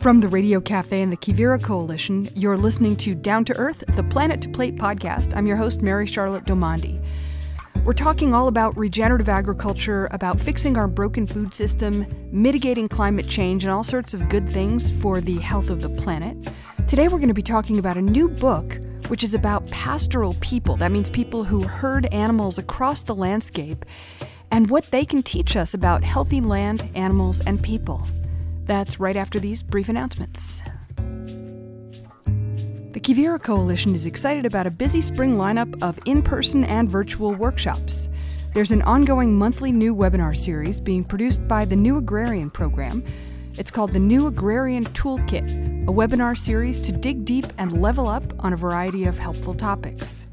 From the Radio Cafe and the Quivira Coalition, you're listening to Down to Earth, the Planet to Plate podcast. I'm your host, Mary Charlotte Domandi. We're talking all about regenerative agriculture, about fixing our broken food system, mitigating climate change, and all sorts of good things for the health of the planet. Today, we're going to be talking about a new book which is about pastoral people. That means people who herd animals across the landscape and what they can teach us about healthy land, animals, and people. That's right after these brief announcements. The Quivira Coalition is excited about a busy spring lineup of in person and virtual workshops. There's an ongoing monthly new webinar series being produced by the New Agrarian Program. It's called the New Agrarian Toolkit, a webinar series to dig deep and level up on a variety of helpful topics.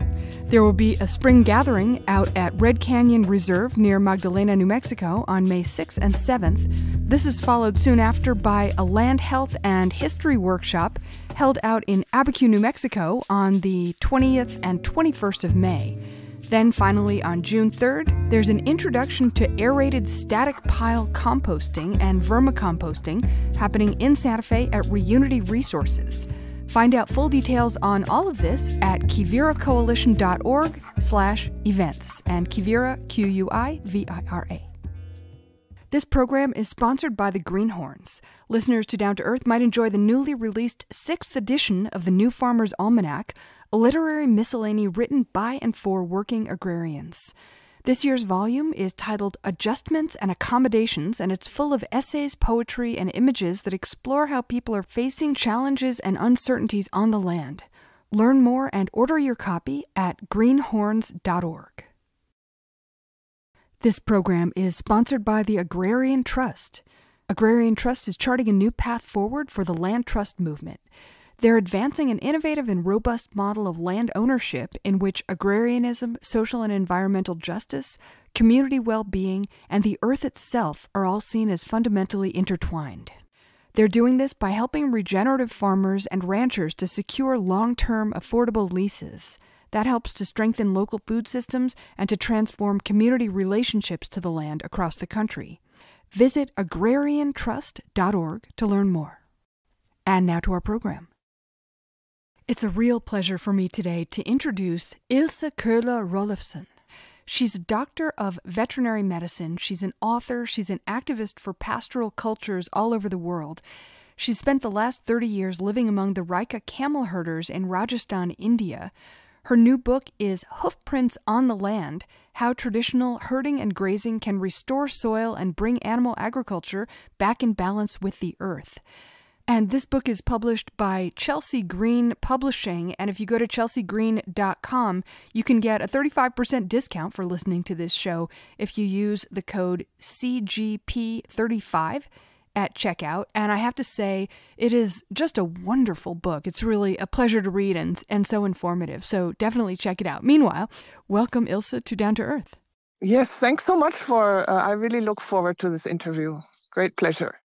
There will be a spring gathering out at Red Canyon Reserve near Magdalena, New Mexico on May 6th and 7th. This is followed soon after by a land health and history workshop held out in Abiquiu, New Mexico on the 20th and 21st of May. Then finally, on June 3rd, there's an introduction to aerated static pile composting and vermicomposting happening in Santa Fe at Reunity Resources. Find out full details on all of this at quiviracoalition.org slash events and Quivira, Q-U-I-V-I-R-A. This program is sponsored by the Greenhorns. Listeners to Down to Earth might enjoy the newly released sixth edition of the New Farmer's Almanac, a literary miscellany written by and for working agrarians. This year's volume is titled Adjustments and Accommodations, and it's full of essays, poetry, and images that explore how people are facing challenges and uncertainties on the land. Learn more and order your copy at greenhorns.org. This program is sponsored by the Agrarian Trust. Agrarian Trust is charting a new path forward for the land trust movement. They're advancing an innovative and robust model of land ownership in which agrarianism, social and environmental justice, community well being, and the earth itself are all seen as fundamentally intertwined. They're doing this by helping regenerative farmers and ranchers to secure long term affordable leases. That helps to strengthen local food systems and to transform community relationships to the land across the country. Visit agrariantrust.org to learn more. And now to our program. It's a real pleasure for me today to introduce Ilse Köhler Rollefson. She's a doctor of veterinary medicine, she's an author, she's an activist for pastoral cultures all over the world. She's spent the last 30 years living among the Raika camel herders in Rajasthan, India. Her new book is Hoofprints on the Land How Traditional Herding and Grazing Can Restore Soil and Bring Animal Agriculture Back in Balance with the Earth. And this book is published by Chelsea Green Publishing. And if you go to chelseagreen.com, you can get a 35% discount for listening to this show if you use the code CGP35 at checkout. And I have to say, it is just a wonderful book. It's really a pleasure to read and, and so informative. So definitely check it out. Meanwhile, welcome Ilse, to Down to Earth. Yes, thanks so much for. Uh, I really look forward to this interview. Great pleasure.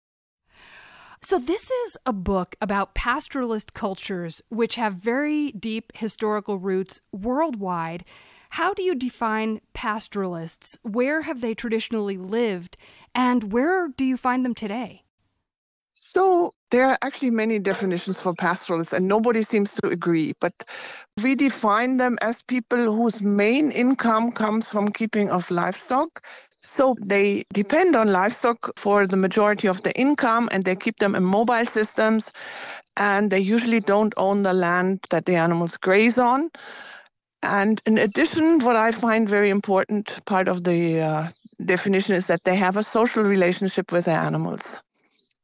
So, this is a book about pastoralist cultures which have very deep historical roots worldwide. How do you define pastoralists? Where have they traditionally lived? And where do you find them today? So, there are actually many definitions for pastoralists, and nobody seems to agree. But we define them as people whose main income comes from keeping of livestock so they depend on livestock for the majority of the income and they keep them in mobile systems and they usually don't own the land that the animals graze on. And in addition, what I find very important part of the uh, definition is that they have a social relationship with their animals.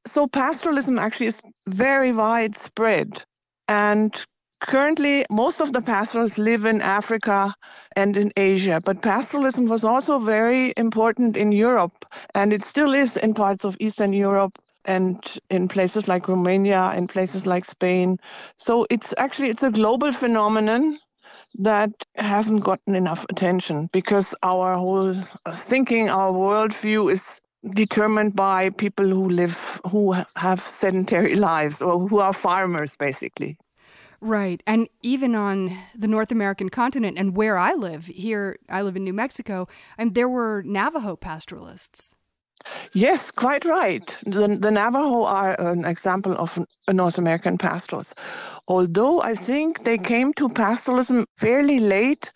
So pastoralism actually is very widespread and Currently, most of the pastoralists live in Africa and in Asia, but pastoralism was also very important in Europe, and it still is in parts of Eastern Europe and in places like Romania and places like Spain. So it's actually it's a global phenomenon that hasn't gotten enough attention because our whole thinking, our worldview is determined by people who live who have sedentary lives or who are farmers basically Right. And even on the North American continent and where I live, here I live in New Mexico, and there were Navajo pastoralists. Yes, quite right. The, the Navajo are an example of a North American pastoralist. Although I think they came to pastoralism fairly late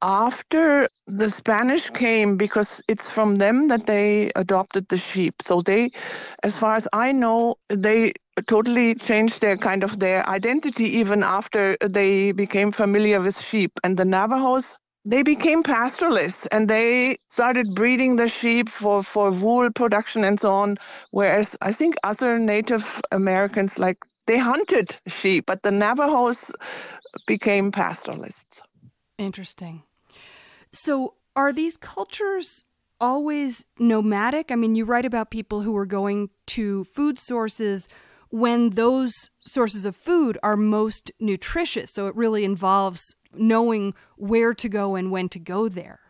after the Spanish came because it's from them that they adopted the sheep. So they, as far as I know, they totally changed their kind of their identity even after they became familiar with sheep. And the Navajos they became pastoralists and they started breeding the sheep for, for wool production and so on. Whereas I think other Native Americans, like they hunted sheep, but the Navajos became pastoralists. Interesting. So are these cultures always nomadic? I mean, you write about people who are going to food sources when those sources of food are most nutritious. So it really involves knowing where to go and when to go there.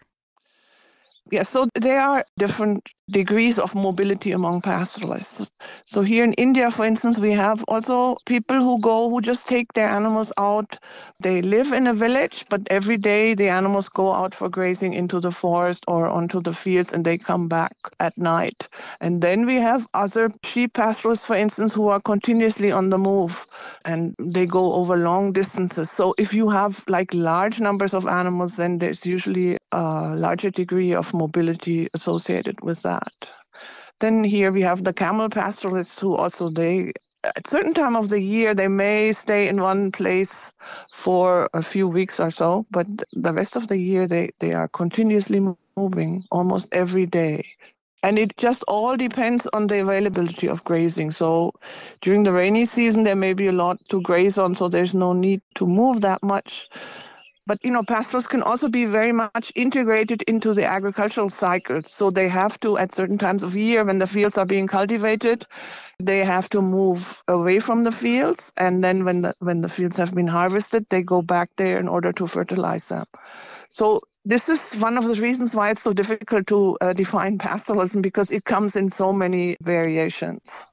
Yeah, so there are different degrees of mobility among pastoralists. So here in India, for instance, we have also people who go who just take their animals out. They live in a village, but every day the animals go out for grazing into the forest or onto the fields and they come back at night. And then we have other sheep pastoralists, for instance, who are continuously on the move and they go over long distances. So if you have like large numbers of animals, then there's usually a larger degree of mobility associated with that that. Then here we have the camel pastoralists who also they at certain time of the year they may stay in one place for a few weeks or so, but the rest of the year they, they are continuously moving almost every day. And it just all depends on the availability of grazing. So during the rainy season, there may be a lot to graze on, so there's no need to move that much. But you know, pastoralists can also be very much integrated into the agricultural cycles. So they have to, at certain times of year, when the fields are being cultivated, they have to move away from the fields, and then when the when the fields have been harvested, they go back there in order to fertilize them. So this is one of the reasons why it's so difficult to uh, define pastoralism because it comes in so many variations.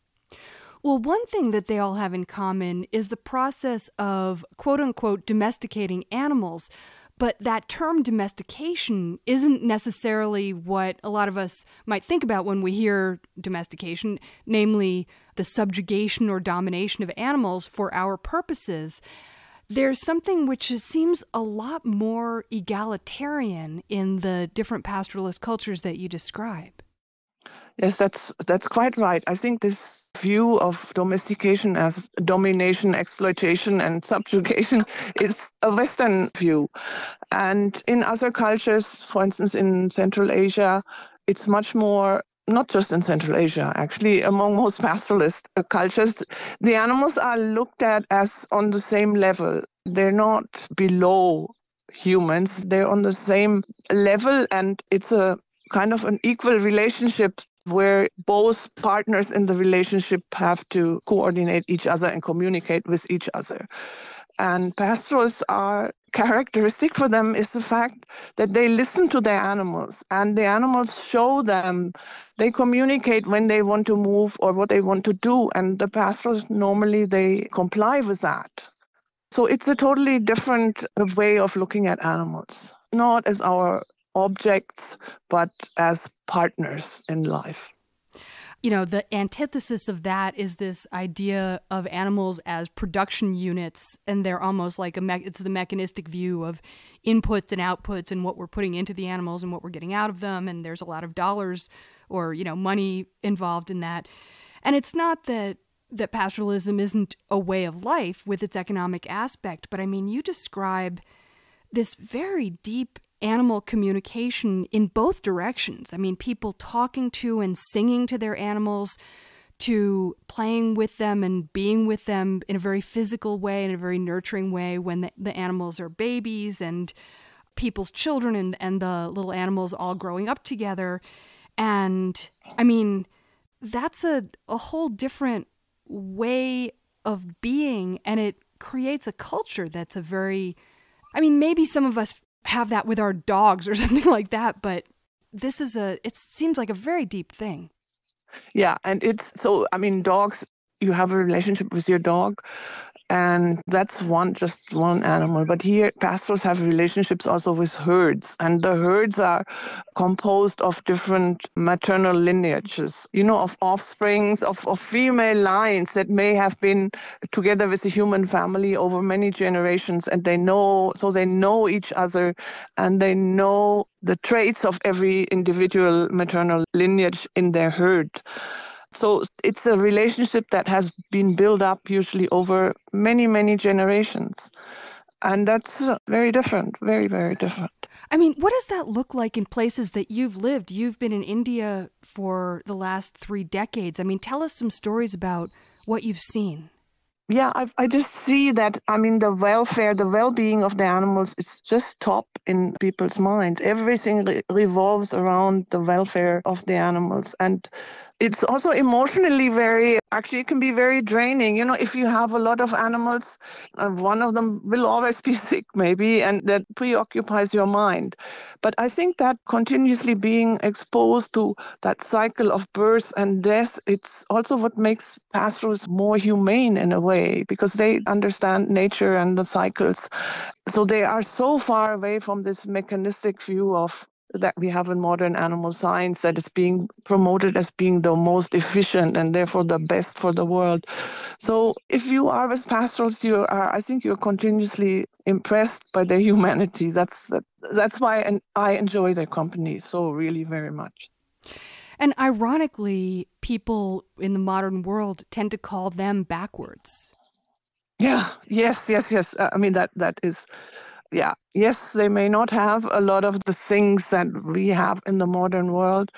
Well, one thing that they all have in common is the process of quote unquote domesticating animals. But that term domestication isn't necessarily what a lot of us might think about when we hear domestication, namely the subjugation or domination of animals for our purposes. There's something which seems a lot more egalitarian in the different pastoralist cultures that you describe. Yes, that's that's quite right. I think this view of domestication as domination, exploitation, and subjugation is a Western view. And in other cultures, for instance, in Central Asia, it's much more not just in Central Asia, actually, among most pastoralist cultures, the animals are looked at as on the same level. They're not below humans, they're on the same level, and it's a kind of an equal relationship where both partners in the relationship have to coordinate each other and communicate with each other. And pastorals are characteristic for them is the fact that they listen to their animals and the animals show them they communicate when they want to move or what they want to do and the pastorals normally they comply with that so it's a totally different way of looking at animals not as our objects, but as partners in life. You know, the antithesis of that is this idea of animals as production units, and they're almost like a me- it's the mechanistic view of inputs and outputs and what we're putting into the animals and what we're getting out of them, and there's a lot of dollars or you know money involved in that. And it's not that that pastoralism isn't a way of life with its economic aspect, but I mean, you describe this very deep animal communication in both directions. I mean, people talking to and singing to their animals, to playing with them and being with them in a very physical way, in a very nurturing way when the, the animals are babies and people's children and, and the little animals all growing up together. And I mean, that's a, a whole different way of being, and it creates a culture that's a very I mean, maybe some of us have that with our dogs or something like that, but this is a it seems like a very deep thing. Yeah, and it's so I mean dogs you have a relationship with your dog and that's one just one animal. But here pastorals have relationships also with herds. And the herds are composed of different maternal lineages you know of offsprings of, of female lines that may have been together with the human family over many generations. And they know so they know each other. And they know the traits of every individual maternal lineage in their herd so it's a relationship that has been built up usually over many, many generations. And that's uh, very different, very, very different. I mean, what does that look like in places that you've lived? You've been in India for the last three decades. I mean, tell us some stories about what you've seen. Yeah, i I just see that. I mean, the welfare, the well being of the animals is just top in people's minds. Everything re- revolves around the welfare of the animals. And it's also emotionally very actually it can be very draining. You know if you have a lot of animals uh, one of them will always be sick maybe and that preoccupies your mind. But i think that continuously being exposed to that cycle of birth and death it's also what makes pastorals more humane in a way because they understand nature and the cycles. So they are so far away from this mechanistic view of that we have in modern animal science that is being promoted as being the most efficient and therefore the best for the world. So if you are with pastorals, you are, I think you're continuously impressed by their humanity. That's that's why I enjoy their company so really very much. And ironically, people in the modern world tend to call them backwards. Yeah. Yes. Yes. Yes. Uh, I mean that that is yeah, yes, they may not have a lot of the things that we have in the modern world.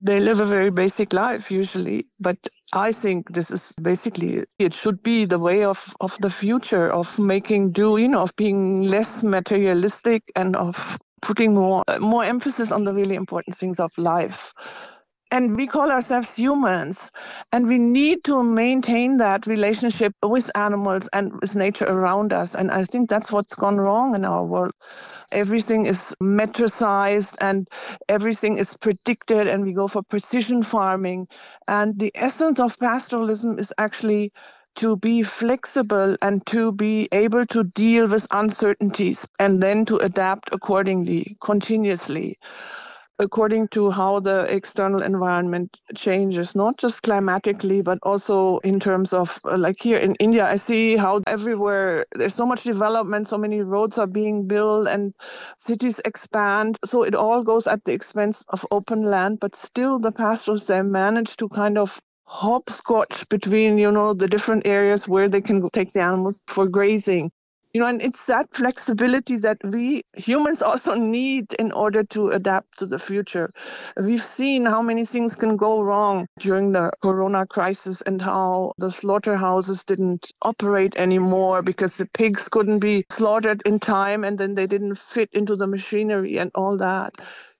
They live a very basic life usually, but I think this is basically it should be the way of, of the future of making do, you know, of being less materialistic and of putting more more emphasis on the really important things of life and we call ourselves humans and we need to maintain that relationship with animals and with nature around us. And i think that's what's gone wrong in our world. Everything is metricized and everything is predicted and we go for precision farming. And the essence of pastoralism is actually to be flexible and to be able to deal with uncertainties and then to adapt accordingly continuously according to how the external environment changes, not just climatically, but also in terms of, uh, like here in India, I see how everywhere there's so much development, so many roads are being built and cities expand. So it all goes at the expense of open land, but still the pastorals, they manage to kind of hopscotch between you know the different areas where they can take the animals for grazing you know and it's that flexibility that we humans also need in order to adapt to the future. We've seen how many things can go wrong during the corona crisis and how the slaughterhouses didn't operate anymore because the pigs couldn't be slaughtered in time and then they didn't fit into the machinery and all that.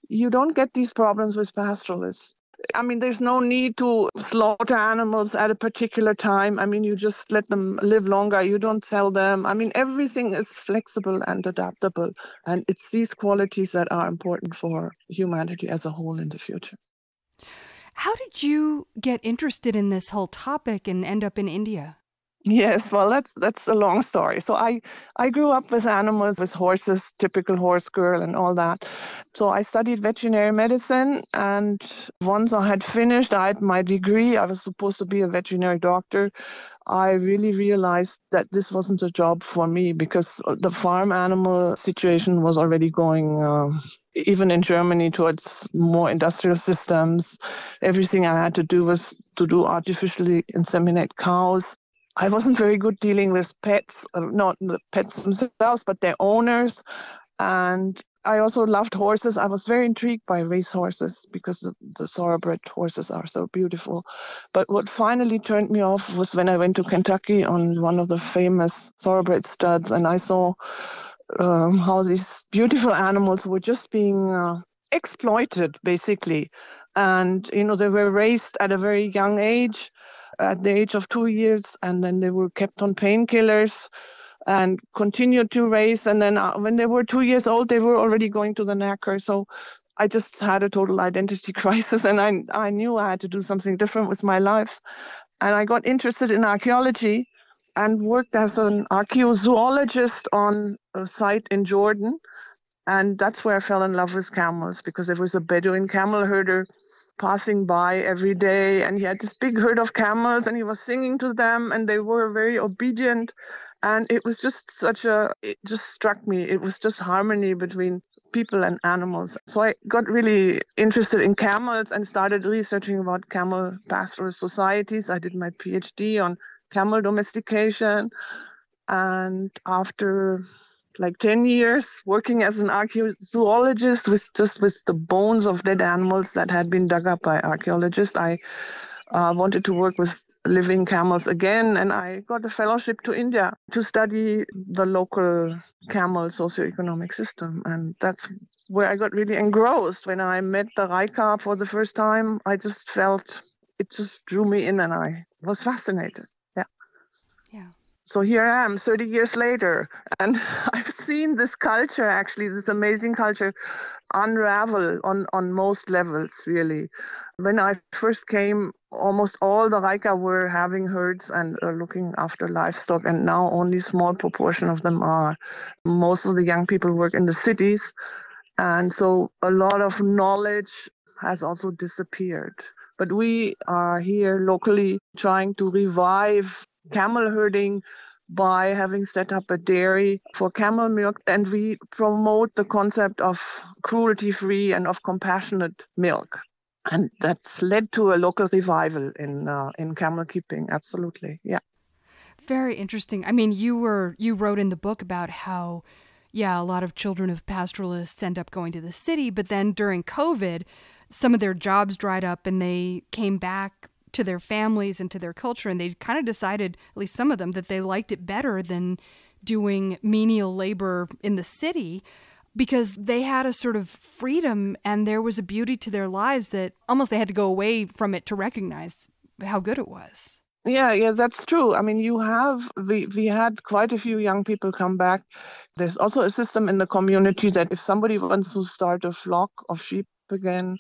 You don't get these problems with pastoralists I mean, there's no need to slaughter animals at a particular time. I mean, you just let them live longer. You don't sell them. I mean, everything is flexible and adaptable. And it's these qualities that are important for humanity as a whole in the future. How did you get interested in this whole topic and end up in India? Yes, well, that's that's a long story. So I I grew up with animals, with horses, typical horse girl, and all that. So I studied veterinary medicine, and once I had finished, I had my degree. I was supposed to be a veterinary doctor. I really realized that this wasn't a job for me because the farm animal situation was already going. Uh, even in Germany, towards more industrial systems, everything I had to do was to do artificially inseminate cows I wasn't very good dealing with pets, uh, not the pets themselves, but their owners. And I also loved horses. I was very intrigued by race horses because the, the thoroughbred horses are so beautiful. But what finally turned me off was when I went to Kentucky on one of the famous thoroughbred studs, and I saw um, how these beautiful animals were just being uh, exploited, basically. And you know, they were raised at a very young age at the age of two years, and then they were kept on painkillers and continued to race. And then uh, when they were two years old, they were already going to the knacker. So I just had a total identity crisis, and I I knew I had to do something different with my life. And I got interested in archaeology, and worked as an archaeozoologist on a site in Jordan. And that's where I fell in love with camels because there was a Bedouin camel herder passing by every day and he had this big herd of camels and he was singing to them and they were very obedient. And it was just such a it just struck me it was just harmony between people and animals. So i got really interested in camels and started researching about camel pastoral societies. I did my phd on camel domestication. And after like 10 years working as an archaeozoologist with just with the bones of dead animals that had been dug up by archaeologists i uh, wanted to work with living camels again, and I got a fellowship to India to study the local camel socioeconomic system. And that's where I got really engrossed. When I met the Raika for the first time, I just felt it just drew me in, and I was fascinated. So here I am 30 years later, and I've seen this culture actually, this amazing culture unravel on, on most levels, really. When I first came, almost all the Raika were having herds and uh, looking after livestock, and now only small proportion of them are. Most of the young people work in the cities, and so a lot of knowledge has also disappeared. But we are here locally trying to revive camel herding by having set up a dairy for camel milk and we promote the concept of cruelty free and of compassionate milk. And that's led to a local revival in uh, in camel keeping absolutely yeah. Very interesting. I mean you were you wrote in the book about how yeah a lot of children of pastoralists end up going to the city but then during covid some of their jobs dried up and they came back to their families and to their culture. And they kind of decided, at least some of them, that they liked it better than doing menial labor in the city because they had a sort of freedom and there was a beauty to their lives that almost they had to go away from it to recognize how good it was. Yeah, yeah, that's true. I mean, you have we we had quite a few young people come back. There's also a system in the community that if somebody wants to start a flock of sheep again,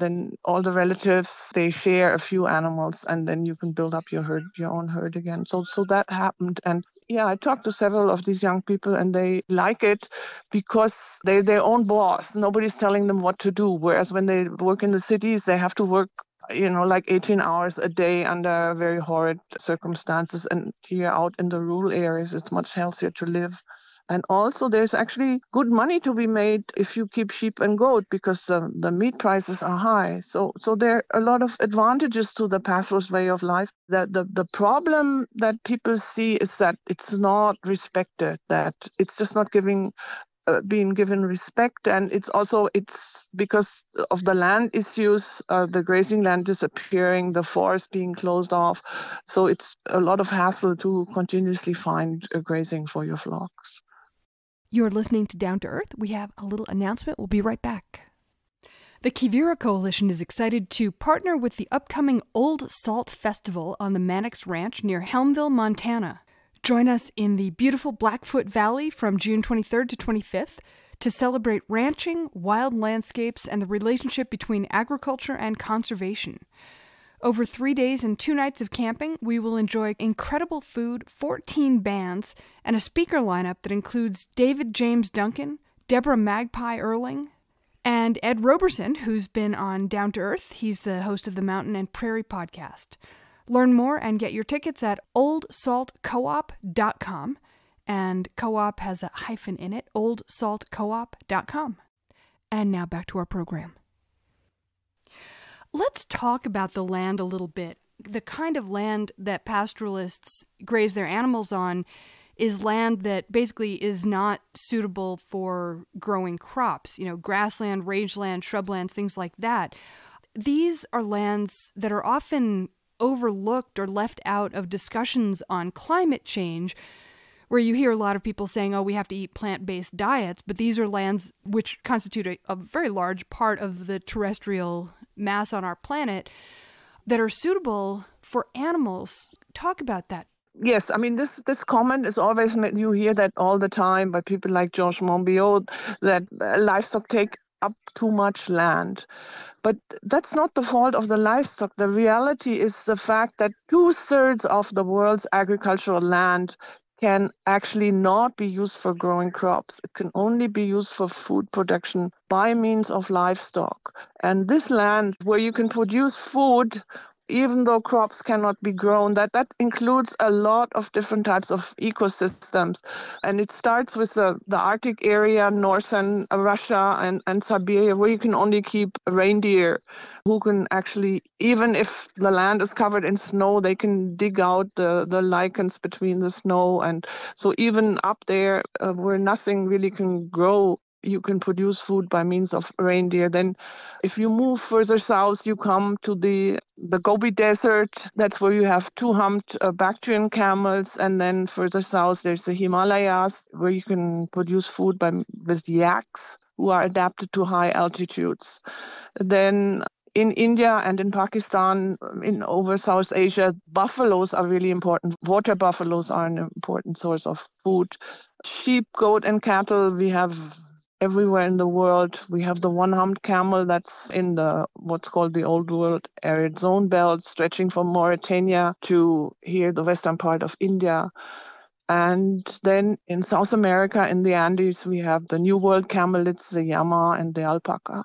then all the relatives they share a few animals and then you can build up your herd your own herd again. So so that happened. And yeah i talked to several of these young people and they like it because they're their own boss. Nobody's telling them what to do. Whereas when they work in the cities they have to work you know like 18 hours a day under very horrid circumstances. And here out in the rural areas it's much healthier to live and also, there's actually good money to be made if you keep sheep and goat because the, the meat prices are high. So, so there are a lot of advantages to the pastoralist way of life. That the, the problem that people see is that it's not respected, that it's just not giving uh, being given respect and it's also it's because of the land issues uh, the grazing land disappearing the forest being closed off so it's a lot of hassle to continuously find uh, grazing for your flocks you're listening to Down to Earth. We have a little announcement. We'll be right back. The Quivira Coalition is excited to partner with the upcoming Old Salt Festival on the Mannix Ranch near Helmville, Montana. Join us in the beautiful Blackfoot Valley from June 23rd to 25th to celebrate ranching, wild landscapes, and the relationship between agriculture and conservation. Over three days and two nights of camping, we will enjoy incredible food, 14 bands, and a speaker lineup that includes David James Duncan, Debra Magpie Earling, and Ed Roberson, who's been on Down to Earth. He's the host of the Mountain and Prairie podcast. Learn more and get your tickets at oldsaltcoop.com. And co op has a hyphen in it, oldsaltcoop.com. And now back to our program. Let's talk about the land a little bit. The kind of land that pastoralists graze their animals on is land that basically is not suitable for growing crops, you know, grassland, rangeland, shrublands, things like that. These are lands that are often overlooked or left out of discussions on climate change where you hear a lot of people saying, oh, we have to eat plant based diets, but these are lands which constitute a, a, very large part of the terrestrial mass on our planet that are suitable for animals. Talk about that. Yes, I mean this this comment is always made, you hear that all the time by people like George Monbiot that livestock take up too much land. But that's not the fault of the livestock. The reality is the fact that two thirds of the world's agricultural land can actually not be used for growing crops. It can only be used for food production by means of livestock. And this land where you can produce food even though crops cannot be grown, that, that includes a lot of different types of ecosystems. And it starts with the, the Arctic area, northern Russia and, and Siberia, where you can only keep reindeer who can actually, even if the land is covered in snow, they can dig out the, the lichens between the snow. And so even up there uh, where nothing really can grow, you can produce food by means of reindeer. Then, if you move further south, you come to the the Gobi Desert. That's where you have two humped uh, Bactrian camels, and then further south there's the Himalayas, where you can produce food by with yaks, who are adapted to high altitudes. Then in India and in Pakistan, in over South Asia, buffaloes are really important. Water buffaloes are an important source of food. Sheep, goat, and cattle, we have everywhere in the world. We have the one humped camel that's in the what's called the Old World Arid Zone Belt, stretching from Mauritania to here, the western part of India. And then in South America, in the Andes, we have the New World camelids, the llama and the alpaca.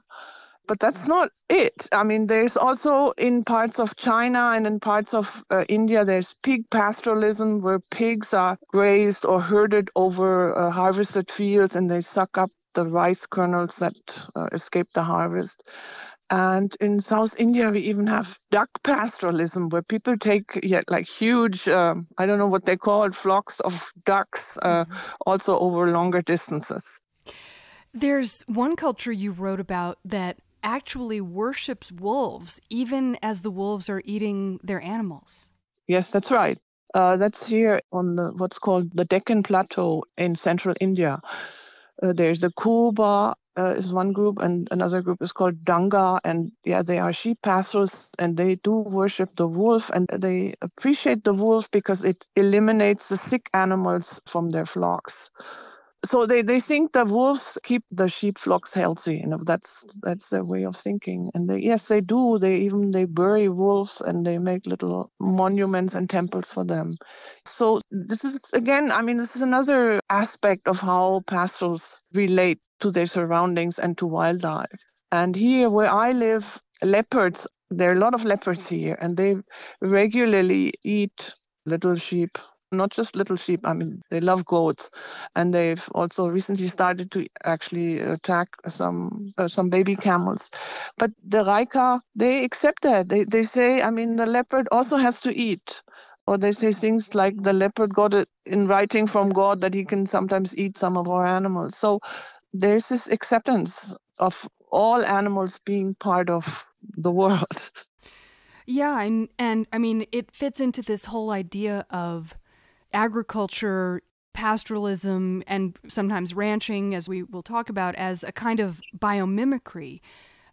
But that's not it. I mean, there's also in parts of China and in parts of uh, India, there's pig pastoralism where pigs are grazed or herded over uh, harvested fields and they suck up the rice kernels that uh, escape the harvest. And in South India, we even have duck pastoralism, where people take yeah, like huge, um, I don't know what they call it, flocks of ducks, uh, mm-hmm. also over longer distances. There's one culture you wrote about that actually worships wolves, even as the wolves are eating their animals. Yes, that's right. Uh, that's here on the, what's called the Deccan Plateau in central India. Uh, there's the Kuba uh, is one group, and another group is called Dhangar, and yeah, they are sheep pastoralists, and they do worship the wolf, and they appreciate the wolf because it eliminates the sick animals from their flocks so they, they think the wolves keep the sheep flocks healthy you know that's that's their way of thinking. And they, yes they do. They even they bury wolves and they make little monuments and temples for them. So this is again i mean this is another aspect of how pastorals relate to their surroundings and to wildlife. And here where i live leopards there are a lot of leopards here and they regularly eat little sheep not just little sheep. I mean, they love goats, and they've also recently started to actually attack some uh, some baby camels. But the Raika, they accept that. They they say, I mean, the leopard also has to eat. Or they say things like the leopard got it in writing from God that he can sometimes eat some of our animals. So there's this acceptance of all animals being part of the world. Yeah, and and I mean it fits into this whole idea of agriculture, pastoralism, and sometimes ranching, as we will talk about, as a kind of biomimicry.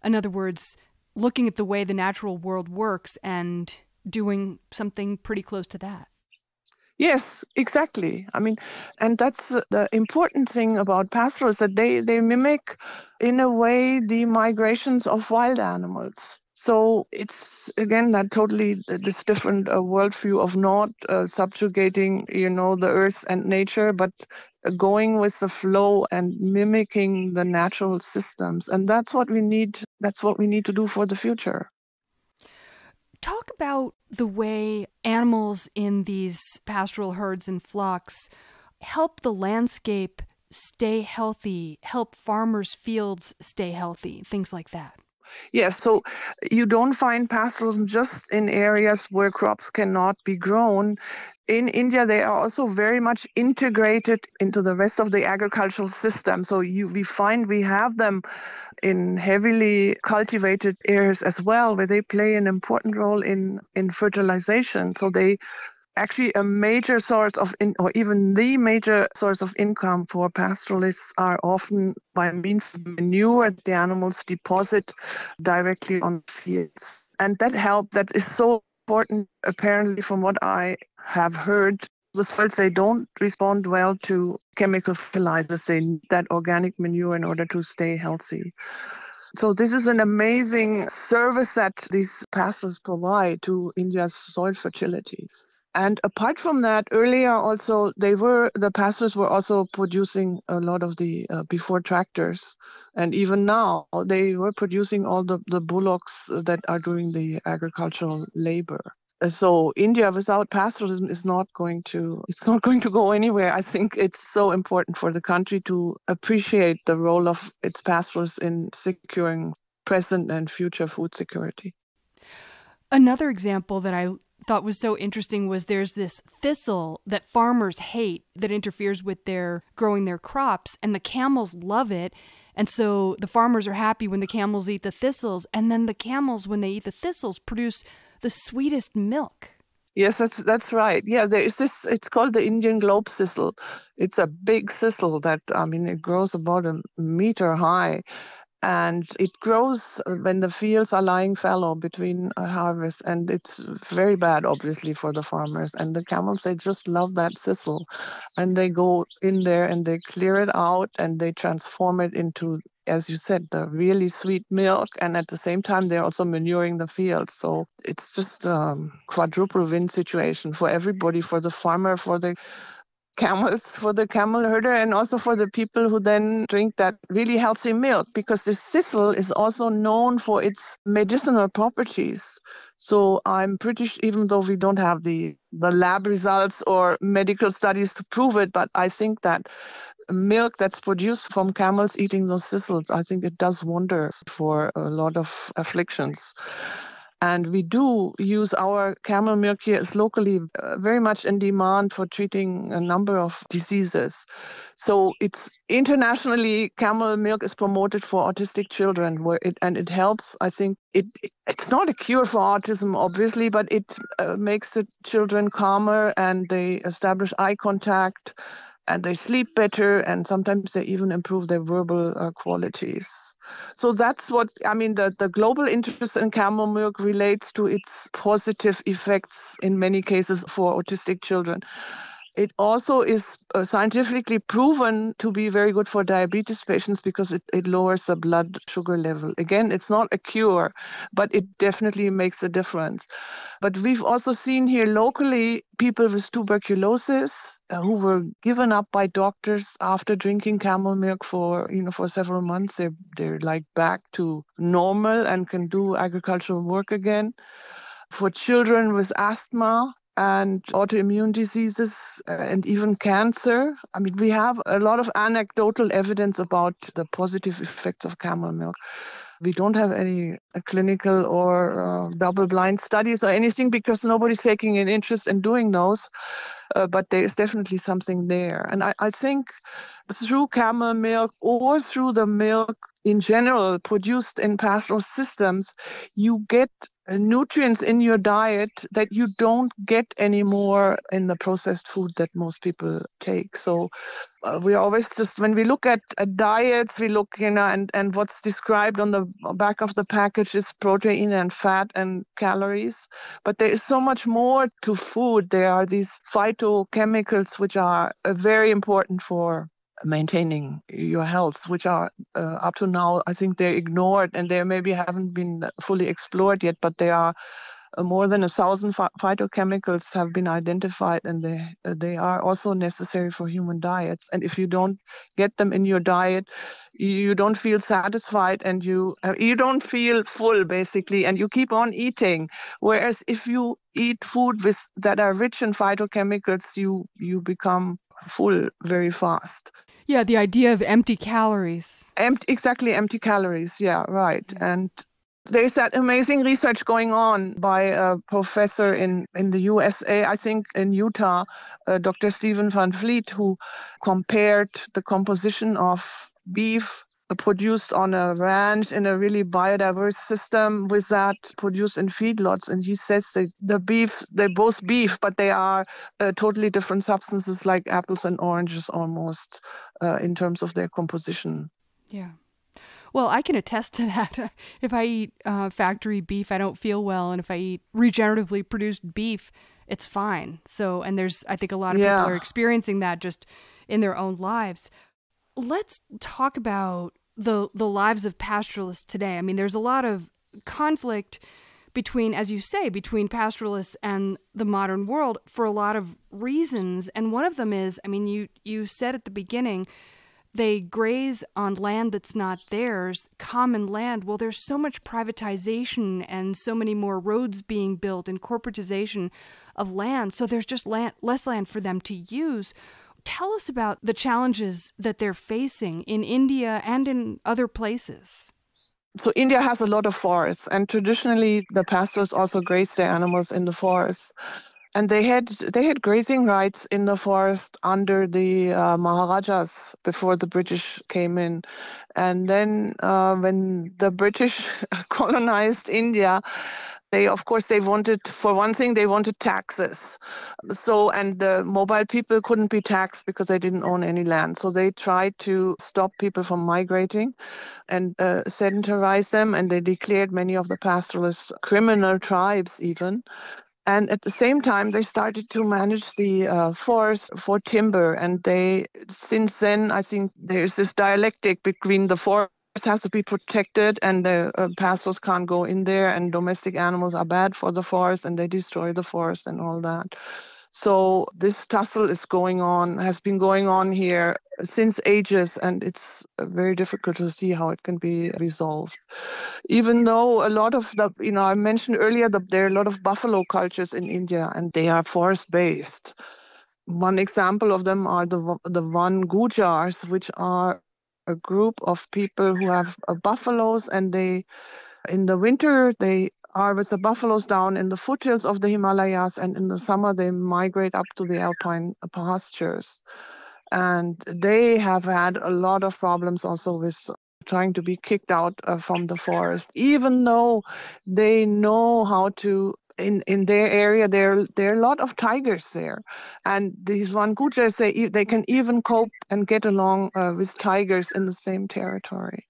In other words, looking at the way the natural world works and doing something pretty close to that. Yes, exactly. I mean, and that's the important thing about pastoralists that they, they mimic, in a way, the migrations of wild animals. So it's again that totally this different uh, worldview of not uh, subjugating, you know, the earth and nature, but uh, going with the flow and mimicking the natural systems. And that's what we need. That's what we need to do for the future. Talk about the way animals in these pastoral herds and flocks help the landscape stay healthy, help farmers' fields stay healthy, things like that. Yes, so you don't find pastoralism just in areas where crops cannot be grown. In India, they are also very much integrated into the rest of the agricultural system. So you, we find we have them in heavily cultivated areas as well, where they play an important role in, in fertilization. So they actually a major source of in, or even the major source of income for pastoralists are often by means of manure the animals deposit directly on fields and that help that is so important apparently from what i have heard the soils they don't respond well to chemical fertilizers. Need that organic manure in order to stay healthy. So this is an amazing service that these pastoralists provide to India's soil fertility. And apart from that, earlier also they were the pastors were also producing a lot of the uh, before tractors, and even now they were producing all the the bullocks that are doing the agricultural labor. So India without pastoralism is not going to it's not going to go anywhere. I think it's so important for the country to appreciate the role of its pastoralists in securing present and future food security. Another example that I thought was so interesting was there's this thistle that farmers hate that interferes with their growing their crops and the camels love it and so the farmers are happy when the camels eat the thistles and then the camels when they eat the thistles produce the sweetest milk Yes, that's that's right. Yeah, there is this. It's called the Indian globe thistle. It's a big thistle that I mean it grows about a meter high, and it grows uh, when the fields are lying fallow between a harvest and it's very bad obviously for the farmers and the camels they just love that sizzle. And they go in there and they clear it out and they transform it into as you said the really sweet milk and at the same time they're also manuring the fields so it's just a quadruple win situation for everybody for the farmer for the camels for the camel herder and also for the people who then drink that really healthy milk because the thistle is also known for its medicinal properties. So i'm pretty sure even though we don't have the the lab results or medical studies to prove it but i think that milk that's produced from camels eating those thistles i think it does wonders for a lot of afflictions and we do use our camel milk here is locally uh, very much in demand for treating a number of diseases. So it's internationally camel milk is promoted for autistic children where it and it helps. I think it, it it's not a cure for autism obviously, but it uh, makes the children calmer and they establish eye contact and they sleep better and sometimes they even improve their verbal uh, qualities. So that's what i mean the, the global interest in camel milk relates to its positive effects in many cases for autistic children it also is uh, scientifically proven to be very good for diabetes patients because it, it lowers the blood sugar level. Again, it's not a cure, but it definitely makes a difference. But we've also seen here locally people with tuberculosis uh, who were given up by doctors after drinking camel milk for you know for several months. They're they're like back to normal and can do agricultural work again. For children with asthma, and autoimmune diseases uh, and even cancer. I mean, we have a lot of anecdotal evidence about the positive effects of camel milk. We don't have any uh, clinical or uh, double blind studies or anything because nobody's taking an interest in doing those. Uh, but there is definitely something there. And I, I think through camel milk or through the milk in general produced in pastoral systems, you get nutrients in your diet that you don't get anymore in the processed food that most people take. So uh, we always just when we look at, at diets, we look you know and and what's described on the back of the package is protein and fat and calories, but there is so much more to food. There are these phytochemicals which are uh, very important for maintaining your health, which are uh, up to now, I think they're ignored and they maybe haven't been fully explored yet, but they are uh, more than a thousand ph- phytochemicals have been identified and they uh, they are also necessary for human diets. And if you don't get them in your diet you don't feel satisfied and you uh, you don't feel full basically and you keep on eating. Whereas if you eat food with that are rich in phytochemicals you you become full very fast yeah, the idea of empty calories. Empty, exactly, empty calories. Yeah, right. And there's that amazing research going on by a professor in, in the USA, I think in Utah, uh, Dr. Stephen Van Vliet, who compared the composition of beef produced on a ranch in a really biodiverse system with that produced in feedlots. And he says that the beef, they're both beef, but they are uh, totally different substances like apples and oranges almost uh, in terms of their composition. Yeah. Well, I can attest to that. if I eat uh, factory beef, I don't feel well. And if I eat regeneratively produced beef, it's fine. So, and there's, I think a lot of yeah. people are experiencing that just in their own lives. Let's talk about the the lives of pastoralists today. I mean, there's a lot of conflict between, as you say, between pastoralists and the modern world for a lot of reasons. And one of them is, I mean, you you said at the beginning they graze on land that's not theirs, common land. Well, there's so much privatization and so many more roads being built and corporatization of land. So there's just land, less land for them to use. Tell us about the challenges that they're facing in India and in other places. So India has a lot of forests, and traditionally the pastors also graze their animals in the forests and they had they had grazing rights in the forest under the uh, Maharajas before the British came in, and then uh, when the British colonized India. They, of course, they wanted, for one thing, they wanted taxes. So, and the mobile people couldn't be taxed because they didn't own any land. So they tried to stop people from migrating and uh, sedentarize them. And they declared many of the pastoralists criminal tribes, even. And at the same time, they started to manage the uh, forest for timber. And they, since then, I think there's this dialectic between the forest has to be protected and the uh, pastors can't go in there and domestic animals are bad for the forest and they destroy the forest and all that. So this tussle is going on, has been going on here since ages, and it's uh, very difficult to see how it can be resolved. Even though a lot of the, you know, I mentioned earlier that there are a lot of buffalo cultures in India, and they are forest-based. One example of them are the the Van Gujars, which are a group of people who have uh, buffaloes, and they in the winter they with the buffaloes down in the foothills of the Himalayas, and in the summer they migrate up to the alpine pastures. And they have had a lot of problems also with trying to be kicked out uh, from the forest, even though they know how to. In, in their area, there there are a lot of tigers there, and these Van Gujars they they can even cope and get along uh, with tigers in the same territory.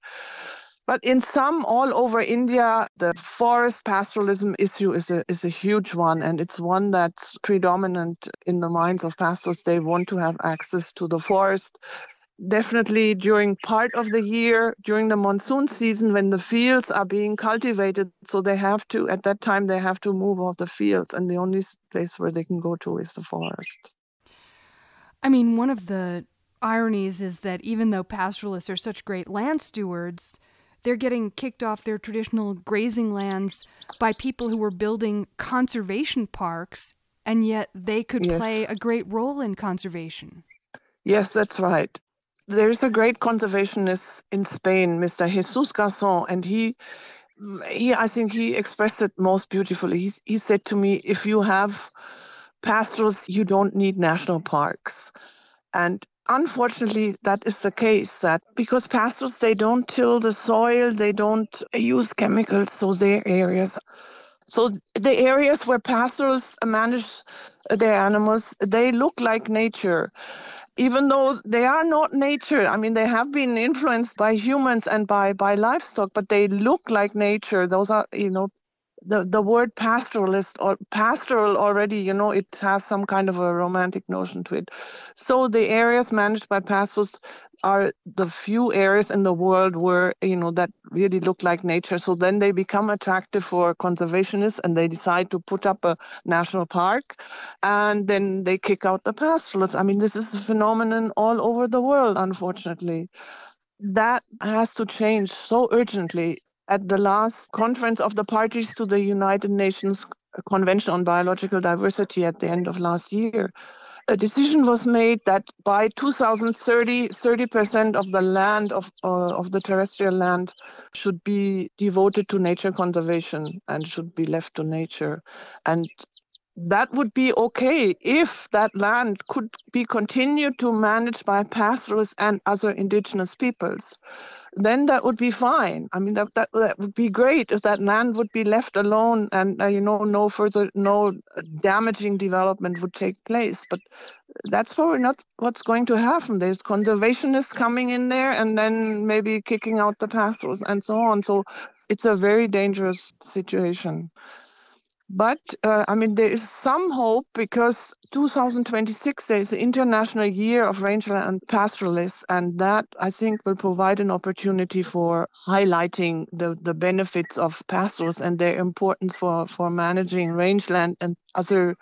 But in some all over India, the forest pastoralism issue is a, is a huge one, and it's one that's predominant in the minds of pastors. They want to have access to the forest. Definitely during part of the year, during the monsoon season, when the fields are being cultivated, so they have to, at that time, they have to move off the fields, and the only place where they can go to is the forest. I mean, one of the ironies is that even though pastoralists are such great land stewards, they're getting kicked off their traditional grazing lands by people who were building conservation parks, and yet they could yes. play a great role in conservation. Yes, that's right. There's a great conservationist in Spain, Mr. Jesus Garzón, and he he I think he expressed it most beautifully. He, he said to me, if you have pastorals, you don't need national parks. And Unfortunately, that is the case. That because pastors they don't till the soil, they don't use chemicals, so their areas. So the areas where pastors manage their animals, they look like nature even though they are not nature i mean they have been influenced by humans and by by livestock but they look like nature. Those are you know the, the word pastoralist or pastoral already, you know, it has some kind of a romantic notion to it. So the areas managed by pastors are the few areas in the world where, you know, that really look like nature. So then they become attractive for conservationists and they decide to put up a national park and then they kick out the pastoralists. I mean, this is a phenomenon all over the world, unfortunately. That has to change so urgently at the last conference of the parties to the United Nations Convention on Biological Diversity at the end of last year, a decision was made that by 2030, 30% of the land of, uh, of the terrestrial land should be devoted to nature conservation and should be left to nature. And that would be okay if that land could be continued to manage by pastoralists and other indigenous peoples then that would be fine. I mean, that, that, that would be great if that land would be left alone and, uh, you know, no further, no damaging development would take place. But that's probably not what's going to happen. There's conservationists coming in there and then maybe kicking out the pastorals and so on. So it's a very dangerous situation. But uh, I mean, there is some hope because 2026 is the International Year of Rangeland and Pastoralists, and that I think will provide an opportunity for highlighting the, the benefits of pastorals and their importance for, for managing rangeland and other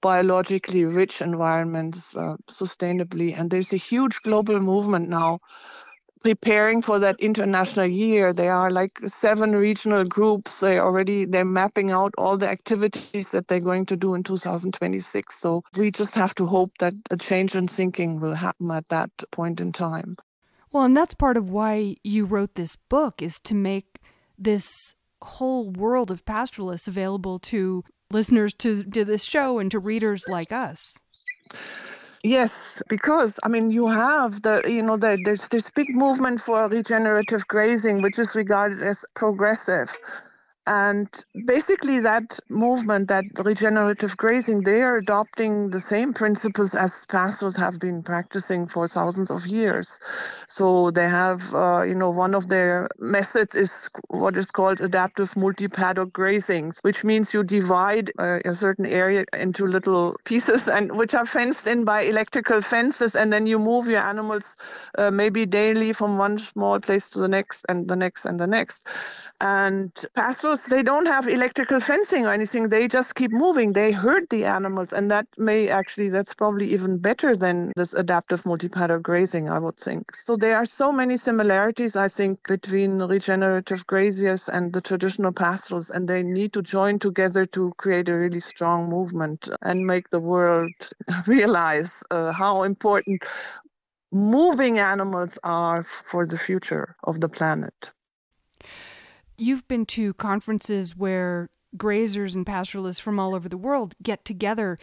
biologically rich environments uh, sustainably. And there's a huge global movement now preparing for that international year there are like seven regional groups they already they're mapping out all the activities that they're going to do in 2026 so we just have to hope that a change in thinking will happen at that point in time. Well and that's part of why you wrote this book is to make this whole world of pastoralists available to listeners to, to this show and to readers like us Yes, because I mean you have the you know the, there's this big movement for regenerative grazing, which is regarded as progressive. And basically, that movement, that regenerative grazing, they are adopting the same principles as pastors have been practicing for thousands of years. So they have, uh, you know, one of their methods is what is called adaptive multi-paddock grazing, which means you divide uh, a certain area into little pieces and which are fenced in by electrical fences, and then you move your animals uh, maybe daily from one small place to the next and the next and the next. And pastors they don't have electrical fencing or anything. They just keep moving. They hurt the animals, and that may actually that's probably even better than this adaptive multi-paddock grazing, I would think. So there are so many similarities, I think, between regenerative graziers and the traditional pastorals, and they need to join together to create a really strong movement and make the world realize uh, how important moving animals are for the future of the planet. You've been to conferences where grazers and pastoralists from all over the world get together.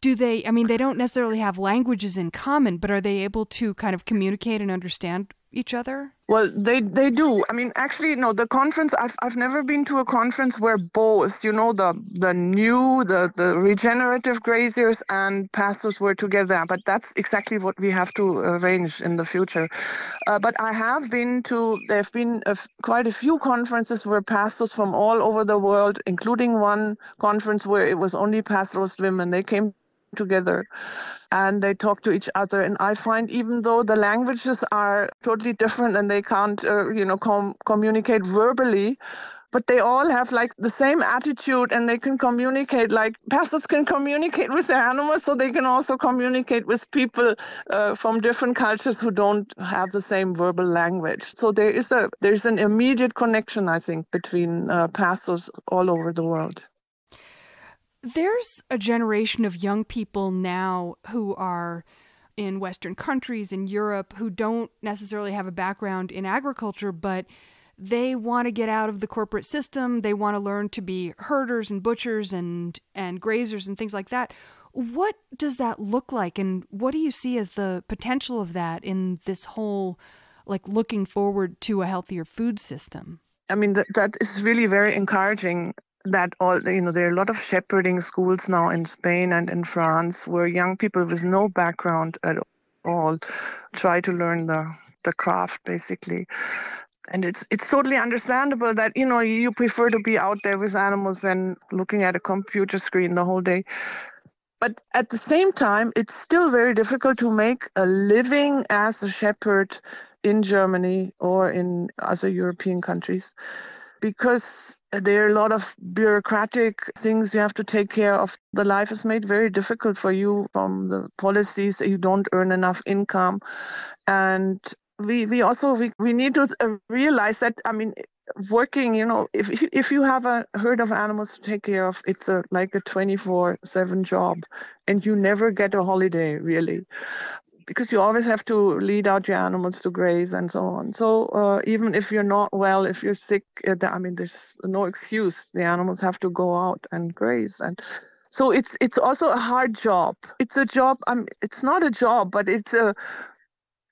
Do they, I mean, they don't necessarily have languages in common, but are they able to kind of communicate and understand each other? Well, they they do. I mean, actually, no. The conference I've I've never been to a conference where both, you know, the the new the the regenerative graziers and pastors were together. But that's exactly what we have to arrange in the future. Uh, but I have been to. There've been a, quite a few conferences where pastors from all over the world, including one conference where it was only pastoralist women, they came together and they talk to each other. And i find even though the languages are totally different and they can't uh, you know com- communicate verbally but they all have like the same attitude and they can communicate like pastors can communicate with animals so they can also communicate with people uh, from different cultures who don't have the same verbal language. So there is a there's an immediate connection i think between uh, pastors all over the world there's a generation of young people now who are in Western countries, in Europe, who don't necessarily have a background in agriculture, but they want to get out of the corporate system. They want to learn to be herders and butchers and, and grazers and things like that. What does that look like? And what do you see as the potential of that in this whole, like, looking forward to a healthier food system? I mean, that, that is really very encouraging that all you know there are a lot of shepherding schools now in Spain and in France where young people with no background at all try to learn the the craft basically. And it's it's totally understandable that you know you prefer to be out there with animals than looking at a computer screen the whole day. But at the same time it's still very difficult to make a living as a shepherd in Germany or in other European countries because there are a lot of bureaucratic things you have to take care of. The life is made very difficult for you from the policies. You don't earn enough income. And we, we also we, we need to uh, realize that I mean working you know if if you have a herd of animals to take care of it's a like a 24 7 job and you never get a holiday really because you always have to lead out your animals to graze and so on. So uh, even if you're not well, if you're sick, uh, I mean, there's no excuse. The animals have to go out and graze, and so it's it's also a hard job. It's a job. Um, it's not a job, but it's a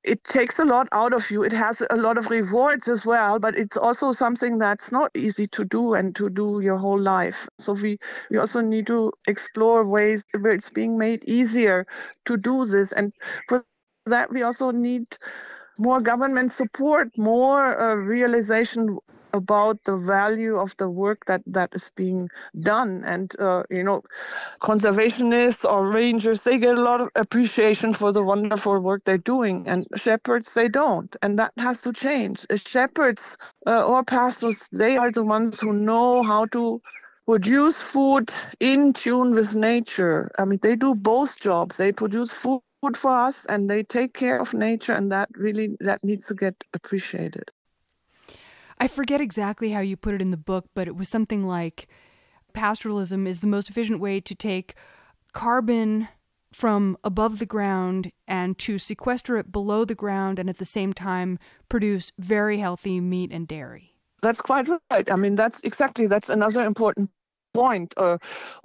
it takes a lot out of you. It has a lot of rewards as well, but it's also something that's not easy to do and to do your whole life. So we, we also need to explore ways where it's being made easier to do this. And for that, we also need more government support, more uh, realization about the value of the work that that is being done and uh, you know conservationists or rangers they get a lot of appreciation for the wonderful work they're doing and shepherds they don't and that has to change shepherds uh, or pastors they are the ones who know how to produce food in tune with nature. I mean, they do both jobs. They produce food for us and they take care of nature, and that really that needs to get appreciated. I forget exactly how you put it in the book, but it was something like pastoralism is the most efficient way to take carbon from above the ground and to sequester it below the ground and at the same time produce very healthy meat and dairy. That's quite right. I mean, that's exactly that's another important point uh,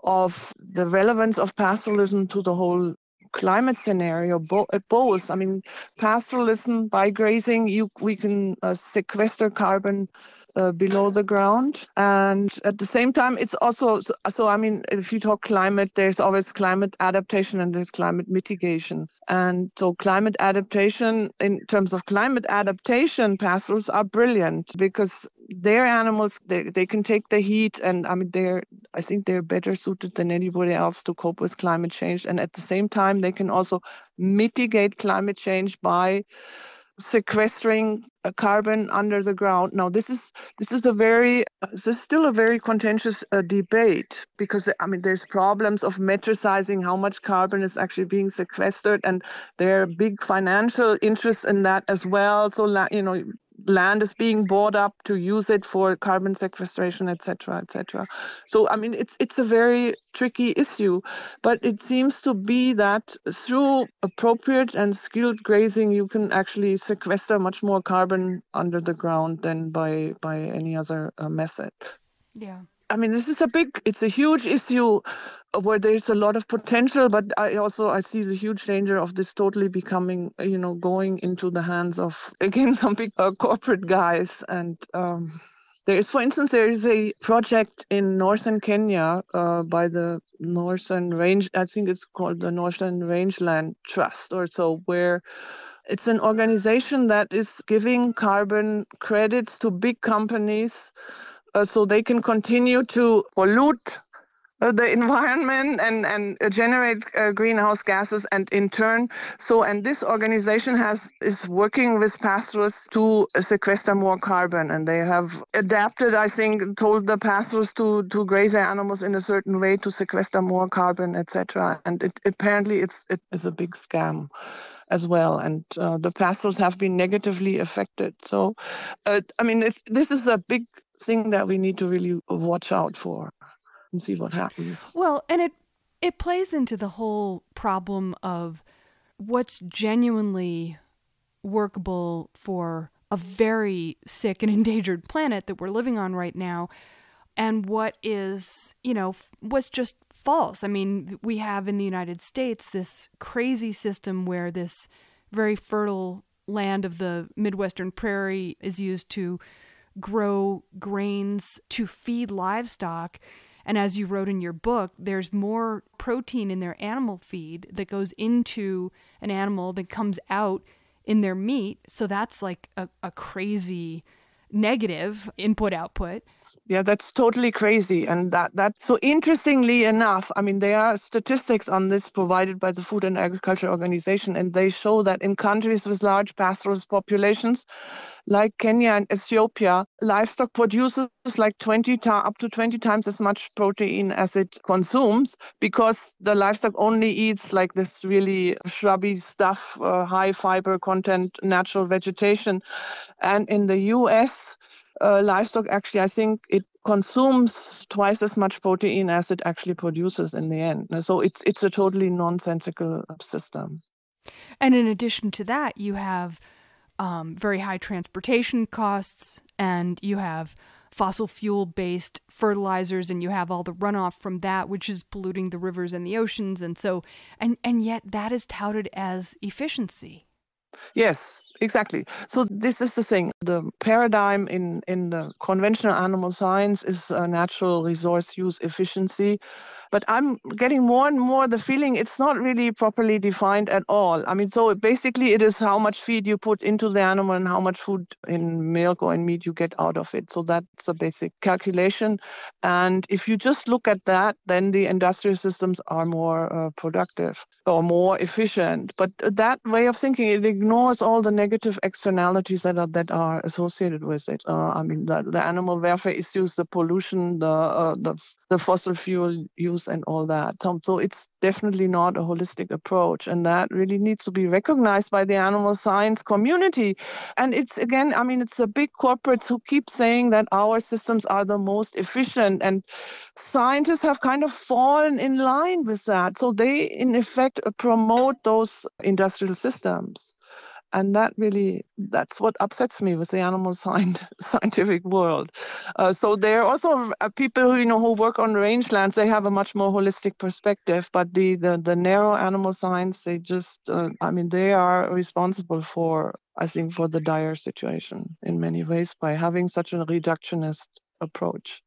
of the relevance of pastoralism to the whole climate scenario bo- both. I mean pastoralism by grazing you we can uh, sequester carbon uh, below the ground. And at the same time, it's also so, so, I mean, if you talk climate, there's always climate adaptation and there's climate mitigation. And so, climate adaptation, in terms of climate adaptation, pastorals are brilliant because their animals they, they can take the heat and i mean they're i think they're better suited than anybody else to cope with climate change and at the same time they can also mitigate climate change by sequestering carbon under the ground. Now, this is this is a very this is still a very contentious uh, debate because I mean there's problems of metricizing how much carbon is actually being sequestered, and there are big financial interests in that as well. So you know land is being bought up to use it for carbon sequestration, etc., etc. So I mean, it's it's a very tricky issue, but it seems to be that through appropriate and skilled grazing, you can actually sequester much more carbon under the ground than by by any other uh, method. Yeah. I mean, this is a big, it's a huge issue where there's a lot of potential, but I also I see the huge danger of this totally becoming, you know, going into the hands of again some big uh, corporate guys. And um, there is, for instance, there is a project in northern Kenya uh, by the Northern Range. I think it's called the Northern Rangeland Trust or so, where it's an organization that is giving carbon credits to big companies so they can continue to pollute uh, the environment and and uh, generate uh, greenhouse gases and in turn so and this organization has is working with pastoralists to sequester more carbon and they have adapted i think told the pastoralists to to graze their animals in a certain way to sequester more carbon etc and it, apparently it's it is a big scam as well, and uh, the pastorals have been negatively affected. So, uh, I mean, this this is a big thing that we need to really watch out for and see what happens. Well, and it it plays into the whole problem of what's genuinely workable for a very sick and endangered planet that we're living on right now and what is, you know, what's just false. I mean, we have in the United States this crazy system where this very fertile land of the Midwestern prairie is used to grow grains to feed livestock. And as you wrote in your book, there's more protein in their animal feed that goes into an animal than comes out in their meat. So that's like a, a crazy negative input output. Yeah, that's totally crazy. And that that so interestingly enough, I mean there are statistics on this provided by the Food and Agriculture Organization, and they show that in countries with large pastoralist populations, like Kenya and Ethiopia, livestock produces like 20 ta- up to 20 times as much protein as it consumes because the livestock only eats like this really shrubby stuff, uh, high fiber content, natural vegetation. And in the US, uh, livestock actually, I think it consumes twice as much protein as it actually produces in the end. So it's it's a totally nonsensical system. And in addition to that, you have um, very high transportation costs, and you have fossil fuel based fertilizers and you have all the runoff from that which is polluting the rivers and the oceans and so and and yet that is touted as efficiency yes Exactly. So this is the thing. The paradigm in in the conventional animal science is uh, natural resource use efficiency, but I'm getting more and more the feeling it's not really properly defined at all. I mean, so basically it is how much feed you put into the animal and how much food in milk or in meat you get out of it. So that's a basic calculation. And if you just look at that, then the industrial systems are more uh, productive or more efficient. But that way of thinking, it ignores all the negative externalities that are that are associated with it. Uh, I mean, the, the animal welfare issues, the pollution, the uh, the the fossil fuel use and all that. So it's definitely not a holistic approach. And that really needs to be recognized by the animal science community. And it's again, I mean, it's the big corporates who keep saying that our systems are the most efficient. And scientists have kind of fallen in line with that. So they, in effect, promote those industrial systems and that really that's what upsets me with the animal scientific world. Uh, so there are also uh, people who you know who work on rangelands they have a much more holistic perspective but the the, the narrow animal science they just uh, i mean they are responsible for i think for the dire situation in many ways by having such a reductionist approach.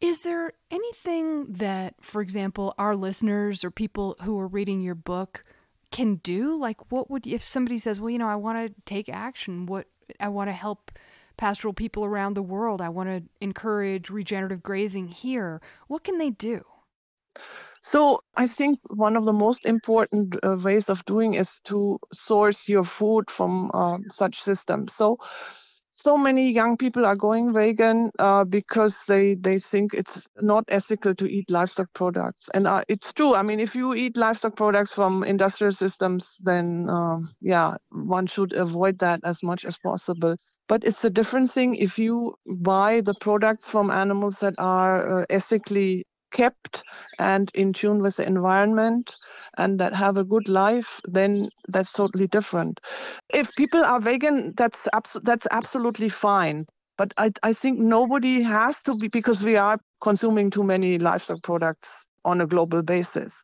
Is there anything that, for example, our listeners or people who are reading your book can do? Like, what would, if somebody says, well, you know, I want to take action, what, I want to help pastoral people around the world, I want to encourage regenerative grazing here, what can they do? So I think one of the most important uh, ways of doing is to source your food from uh, such systems. So so many young people are going vegan uh, because they they think it's not ethical to eat livestock products. And uh, it's true. I mean if you eat livestock products from industrial systems then uh, yeah one should avoid that as much as possible. But it's a different thing if you buy the products from animals that are uh, ethically kept and in tune with the environment and that have a good life then that's totally different. If people are vegan that's that's absolutely fine. But I, I think nobody has to be because we are consuming too many livestock products on a global basis.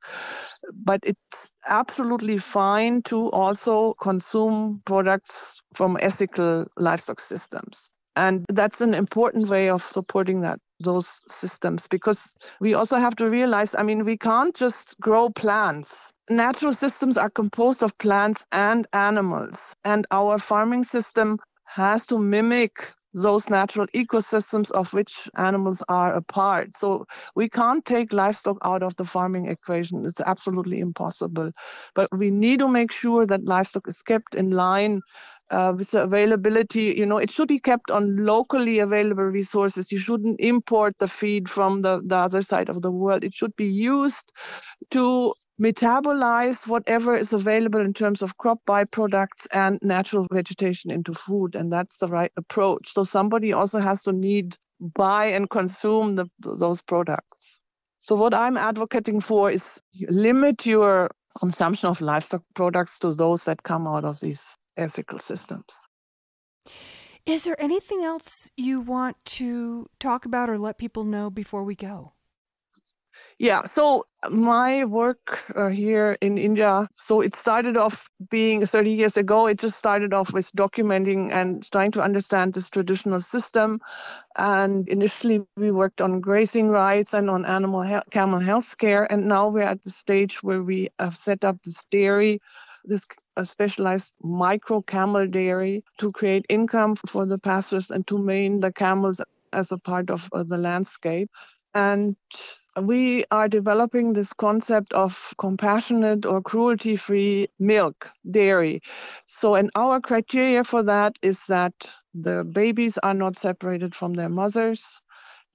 But it's absolutely fine to also consume products from ethical livestock systems. And that's an important way of supporting that those systems because we also have to realize i mean we can't just grow plants natural systems are composed of plants and animals and our farming system has to mimic those natural ecosystems of which animals are a part. So we can't take livestock out of the farming equation. It's absolutely impossible. But we need to make sure that livestock is kept in line uh, with the availability, you know, it should be kept on locally available resources. You shouldn't import the feed from the, the other side of the world. It should be used to metabolize whatever is available in terms of crop byproducts and natural vegetation into food. And that's the right approach. So somebody also has to need buy and consume the, those products. So what I'm advocating for is limit your consumption of livestock products to those that come out of these ethical systems. Is there anything else you want to talk about or let people know before we go? Yeah, so my work uh, here in India, so it started off being 30 years ago, it just started off with documenting and trying to understand this traditional system. And initially, we worked on grazing rights and on animal he- camel health care. And now we're at the stage where we have set up this dairy this a specialized micro camel dairy to create income for the pastors and to maintain the camels as a part of uh, the landscape. And we are developing this concept of compassionate or cruelty free milk dairy. So, and our criteria for that is that the babies are not separated from their mothers.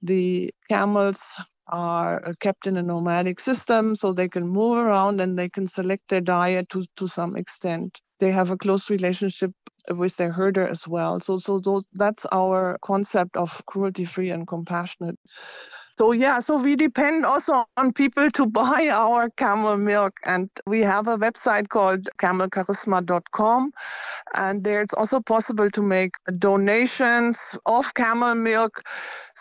The camels are uh, kept in a nomadic system so they can move around and they can select their diet to, to some extent. They have a close relationship with their herder as well. So, so those, that's our concept of cruelty free and compassionate. So yeah, so we depend also on people to buy our camel milk. And we have a website called camelcharisma.com. And there it's also possible to make donations of camel milk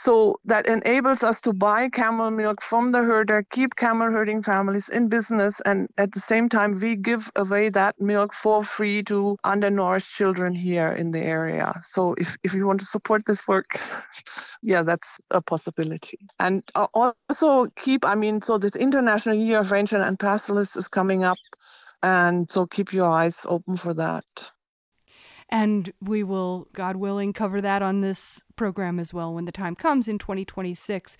So that enables us to buy camel milk from the herder, keep camel herding families in business, and at the same time, we give away that milk for free to undernourished children here in the area. So if, if you want to support this work, yeah, that's a possibility. And uh, also keep, I mean, so this International Year of Rangeland and Pastoralists is coming up. And so keep your eyes open for that. And we will, God willing, cover that on this program as well when the time comes in 2026.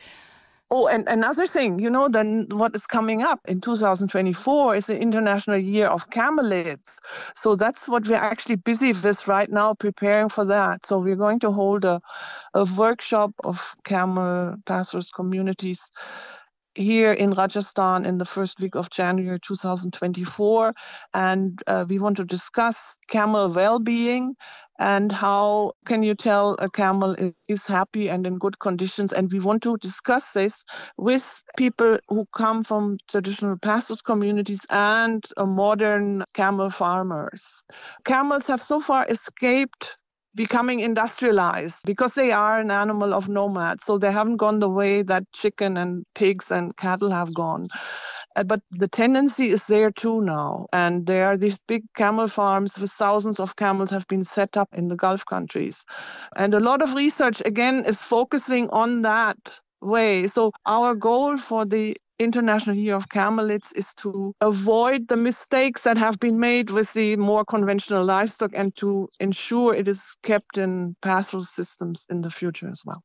Oh, and another thing, you know, then what is coming up in 2024 is the International Year of Camelids. So that's what we're actually busy with right now, preparing for that. So we're going to hold a, a workshop of camel pastors communities here in Rajasthan in the first week of January 2024. And uh, we want to discuss camel well being and how can you tell a camel is happy and in good conditions. And we want to discuss this with people who come from traditional pastors communities and uh, modern camel farmers. Camels have so far escaped becoming industrialized because they are an animal of nomads. So they haven't gone the way that chicken and pigs and cattle have gone. Uh, but the tendency is there too now. And there are these big camel farms with thousands of camels have been set up in the Gulf countries. And a lot of research, again, is focusing on that way. So our goal for the International Year of Camelids is to avoid the mistakes that have been made with the more conventional livestock and to ensure it is kept in pastoral systems in the future as well.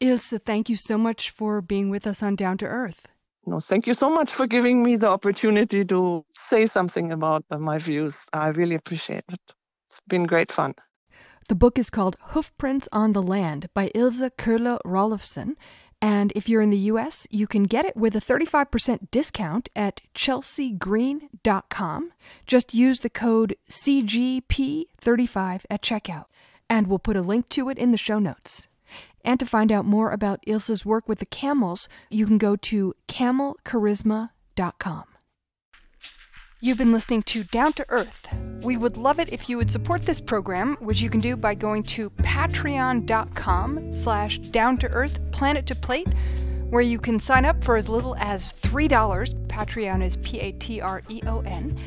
Ilse, thank you so much for being with us on Down to Earth. No, thank you so much for giving me the opportunity to say something about my views. I really appreciate it. It's been great fun. The book is called Hoofprints on the Land by Ilse Köhler Rollefson and if you're in the US, you can get it with a 35% discount at chelseagreen.com. Just use the code CGP35 at checkout, and we'll put a link to it in the show notes. And to find out more about Ilse's work with the camels, you can go to camelcharisma.com. You've been listening to Down to Earth. We would love it if you would support this program, which you can do by going to patreon.com slash down to earth planet to plate, where you can sign up for as little as $3. Patreon is P-A-T-R-E-O-N.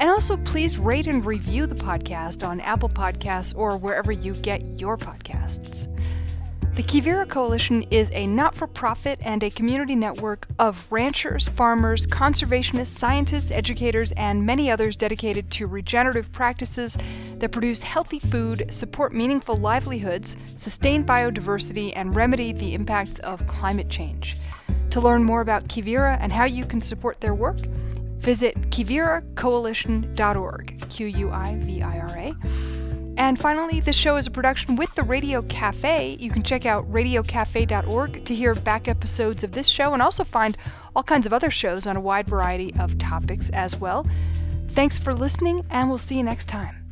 And also please rate and review the podcast on Apple Podcasts or wherever you get your podcasts. The Quivira Coalition is a not for profit and a community network of ranchers, farmers, conservationists, scientists, educators, and many others dedicated to regenerative practices that produce healthy food, support meaningful livelihoods, sustain biodiversity, and remedy the impacts of climate change. To learn more about Quivira and how you can support their work, visit quiviracoalition.org, Q U I V I R A. And finally, this show is a production with the Radio Cafe. You can check out radiocafe.org to hear back episodes of this show and also find all kinds of other shows on a wide variety of topics as well. Thanks for listening, and we'll see you next time.